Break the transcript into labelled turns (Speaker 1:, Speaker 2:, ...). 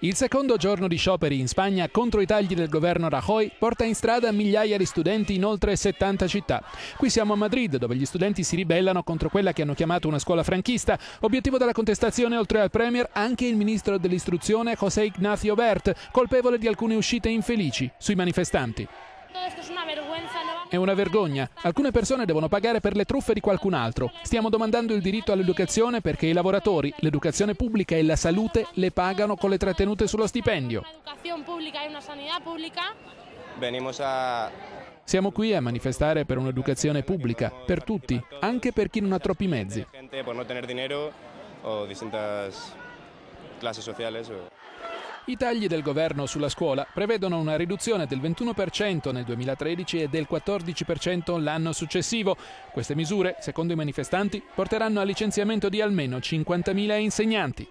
Speaker 1: Il secondo giorno di scioperi in Spagna contro i tagli del governo Rajoy porta in strada migliaia di studenti in oltre 70 città. Qui siamo a Madrid, dove gli studenti si ribellano contro quella che hanno chiamato una scuola franchista. Obiettivo della contestazione, oltre al Premier, anche il ministro dell'istruzione José Ignacio Bert, colpevole di alcune uscite infelici sui manifestanti. È una vergogna. Alcune persone devono pagare per le truffe di qualcun altro. Stiamo domandando il diritto all'educazione perché i lavoratori, l'educazione pubblica e la salute le pagano con le trattenute sullo stipendio. Siamo qui a manifestare per un'educazione pubblica, per tutti, anche per chi non ha troppi mezzi. I tagli del governo sulla scuola prevedono una riduzione del 21% nel 2013 e del 14% l'anno successivo. Queste misure, secondo i manifestanti, porteranno al licenziamento di almeno 50.000 insegnanti.